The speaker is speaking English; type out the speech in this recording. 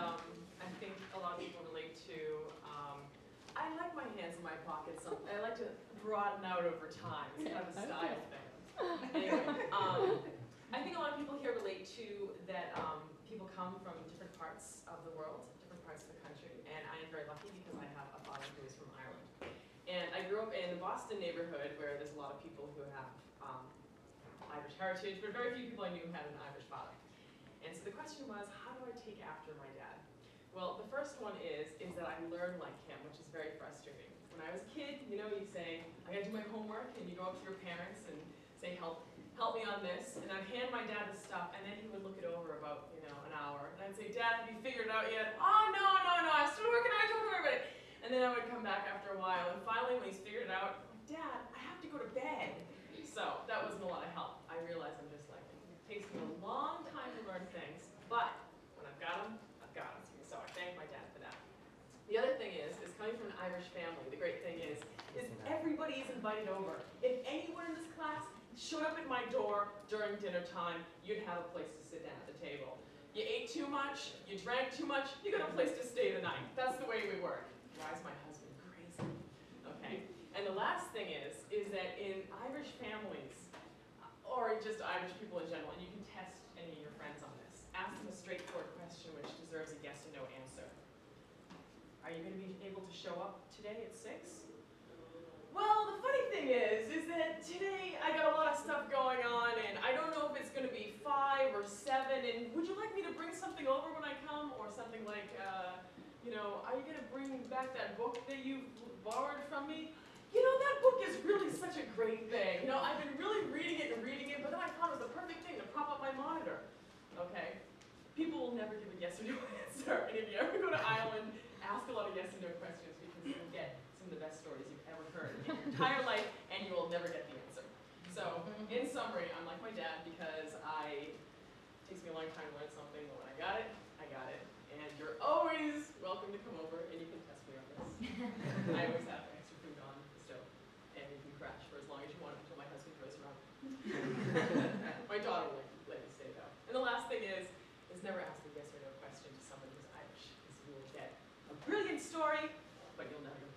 um, I think a lot of people relate to, um, I like my hands in my pockets. I like to broaden out over time. It's kind of a style thing. Anyway, um, I think a lot of people here relate to that um, people come from different parts of the world, different parts of the country, and I am very lucky because I have a father who is from Ireland. And I grew up in the Boston neighborhood where there's a lot of people who have um, Irish heritage, but very few people I knew had an Irish father. And so the question was, how I take after my dad? Well, the first one is, is that I learn like him, which is very frustrating. When I was a kid, you know, you say, I gotta do my homework, and you go up to your parents and say, help, help me on this, and I'd hand my dad the stuff, and then he would look it over about, you know, an hour, and I'd say, Dad, have you figured it out yet? Oh, no, no, no, I'm still working on it, don't worry about it. And then I would come back after a while, and finally, when he's figured it out, Dad, I have to go to bed. So that wasn't a lot of help. I realize I'm just like. It takes me a long time to learn things, but when I've got them, I've got them. So I thank my dad for that. The other thing is, is coming from an Irish family, the great thing is, is everybody is invited over. If anyone in this class showed up at my door during dinner time, you'd have a place to sit down at the table. You ate too much, you drank too much, you got a place to stay the night. That's the way we work. Why is my husband crazy. Okay? And the last thing is, is that in Irish families, or just Irish people in general, and you can test any of your friends on this, ask them a straightforward question which deserves a yes or no answer. Are you going to be able to show up today at 6? Well, the funny thing is, is that today I got a lot of stuff going on, and I don't know if it's going to be 5 or 7, and would you like me to bring something over when I come? Or something like, uh, you know, are you going to bring back that book that you borrowed from me? You know, that book is really such a great thing. You know, I've been really reading it and reading it, but then I thought it was the perfect thing to prop up my monitor. Okay? People will never give a yes or no answer. And if you ever go to Ireland, ask a lot of yes and no questions because you will get some of the best stories you've ever heard in your entire life, and you will never get the answer. So, in summary, I'm like my dad because I, it takes me a long time to learn something, but when I got A brilliant story, but you'll never